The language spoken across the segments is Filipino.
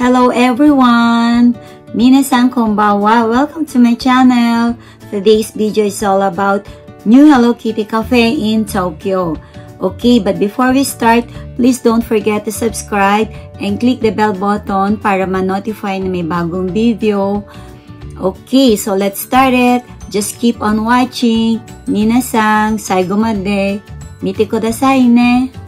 Hello everyone! Minasan konbawa! Welcome to my channel! Today's video is all about new Hello Kitty Cafe in Tokyo. Okay, but before we start, please don't forget to subscribe and click the bell button para ma-notify na may bagong video. Okay, so let's start it! Just keep on watching! Minasan, saigo made! Mite kudasai ne!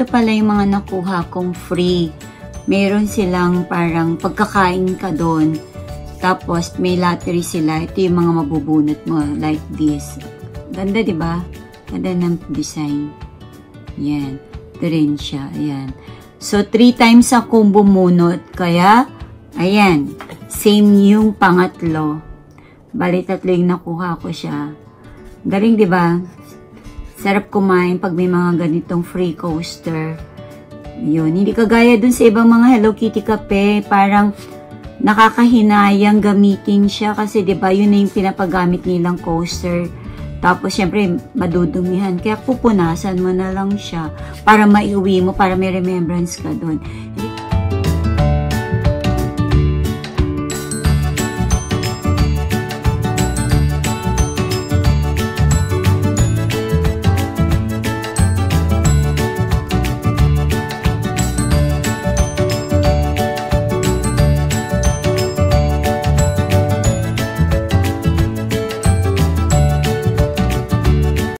Ito pala yung mga nakuha kong free. Meron silang parang pagkakain ka doon. Tapos may lottery sila. Ito yung mga mabubunot mo like this. Ganda 'di ba? Ganda ng design. Yan. Ito siya. Ayan. So, three times akong bumunot. Kaya, ayan. Same yung pangatlo. Bali, tatlo yung nakuha ko siya. Galing, di ba? Sarap kumain pag may mga ganitong free coaster. Yun, hindi kagaya dun sa ibang mga Hello Kitty Cafe, parang nakakahinayang gamitin siya kasi 'di ba yun na yung pinapagamit nilang coaster. Tapos syempre madudumihan kaya pupunasan mo na lang siya para maiuwi mo para may remembrance ka doon.